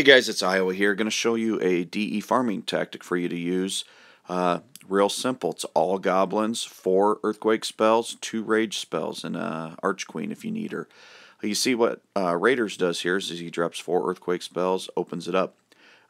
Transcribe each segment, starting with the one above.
Hey guys, it's Iowa here. Going to show you a DE farming tactic for you to use. Uh, real simple. It's all goblins, four earthquake spells, two rage spells, and uh, Arch Queen if you need her. You see what uh, Raiders does here is he drops four earthquake spells, opens it up.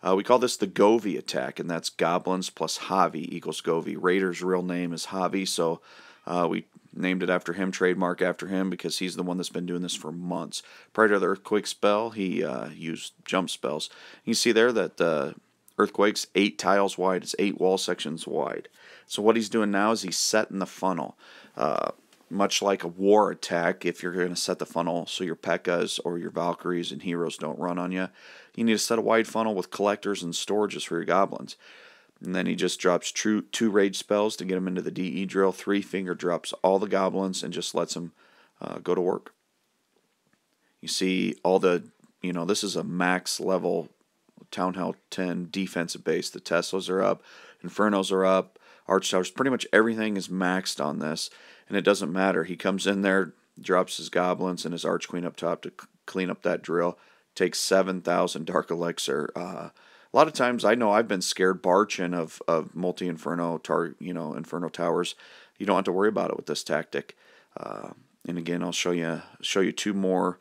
Uh, we call this the GoVi attack, and that's goblins plus Javi equals GoVi. Raider's real name is Javi, so uh, we named it after him, trademark after him, because he's the one that's been doing this for months. Prior to the earthquake spell, he uh, used jump spells. You see there that uh, earthquake's eight tiles wide. It's eight wall sections wide. So what he's doing now is he's setting the funnel. Uh, much like a war attack, if you're going to set the funnel so your P.E.K.K.A.s or your Valkyries and heroes don't run on you, you need to set a wide funnel with collectors and storages for your goblins. And then he just drops true, two rage spells to get him into the DE drill. Three finger drops all the goblins and just lets him uh, go to work. You see all the, you know, this is a max level Town Hall 10 defensive base. The Teslas are up, Infernos are up, Arch Towers. Pretty much everything is maxed on this, and it doesn't matter. He comes in there, drops his goblins and his Arch Queen up top to clean up that drill. Takes 7,000 Dark Elixir. Uh, a lot of times I know I've been scared barching of, of multi inferno tar you know inferno towers. You don't have to worry about it with this tactic. Uh, and again, I'll show you show you two more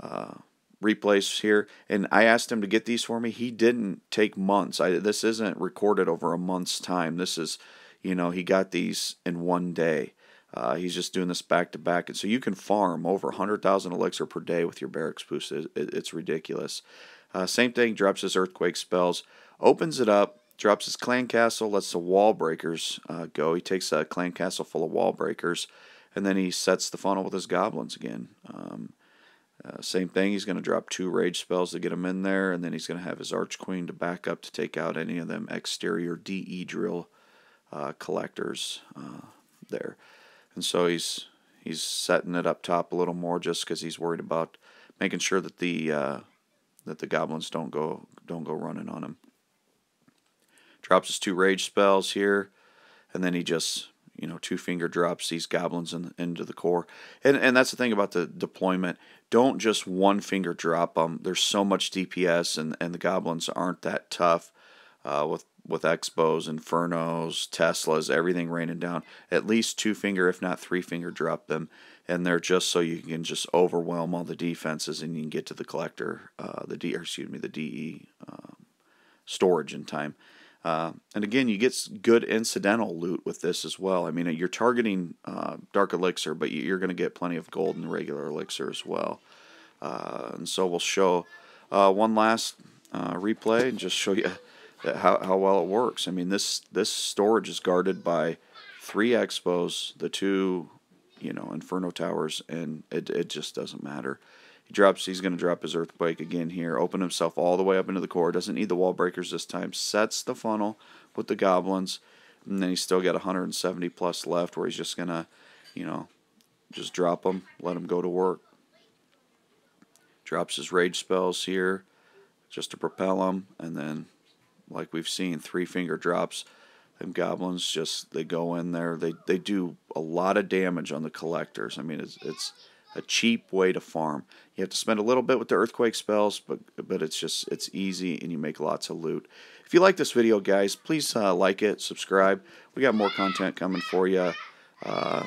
uh, replays here. And I asked him to get these for me. He didn't take months. I, this isn't recorded over a month's time. This is, you know, he got these in one day. Uh, he's just doing this back to back, and so you can farm over 100,000 elixir per day with your barracks boost. It, it, it's ridiculous. Uh, same thing, drops his earthquake spells, opens it up, drops his clan castle, lets the wall breakers uh, go. He takes a clan castle full of wall breakers, and then he sets the funnel with his goblins again. Um, uh, same thing, he's going to drop two rage spells to get him in there, and then he's going to have his Arch Queen to back up to take out any of them exterior DE drill uh, collectors uh, there. And so he's he's setting it up top a little more just because he's worried about making sure that the uh, that the goblins don't go don't go running on him. Drops his two rage spells here, and then he just you know two finger drops these goblins in, into the core. And and that's the thing about the deployment. Don't just one finger drop them. There's so much DPS, and and the goblins aren't that tough. Uh, with with X-Bows, Infernos, Teslas, everything raining down. At least two finger, if not three finger, drop them, and they're just so you can just overwhelm all the defenses and you can get to the collector, uh, the D, excuse me, the DE um, storage in time. Uh, and again, you get good incidental loot with this as well. I mean, you're targeting uh, Dark Elixir, but you're going to get plenty of gold and regular Elixir as well. Uh, and so we'll show uh, one last uh, replay and just show you Uh, how, how well it works. I mean, this this storage is guarded by three X-Bows, the two, you know, Inferno towers, and it it just doesn't matter. He drops. He's going to drop his earthquake again here. Open himself all the way up into the core. Doesn't need the wall breakers this time. Sets the funnel with the goblins, and then he's still got 170 plus left, where he's just gonna, you know, just drop them, let them go to work. Drops his rage spells here, just to propel him, and then like we've seen three finger drops. Them goblins just they go in there. They they do a lot of damage on the collectors. I mean it's it's a cheap way to farm. You have to spend a little bit with the earthquake spells but but it's just it's easy and you make lots of loot. If you like this video guys please uh, like it subscribe. We got more content coming for you uh,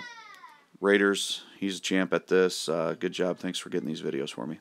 raiders he's a champ at this. Uh, good job. Thanks for getting these videos for me